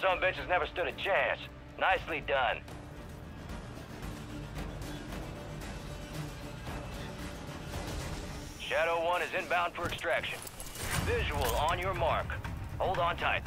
some bitches never stood a chance. Nicely done. Shadow 1 is inbound for extraction. Visual on your mark. Hold on tight.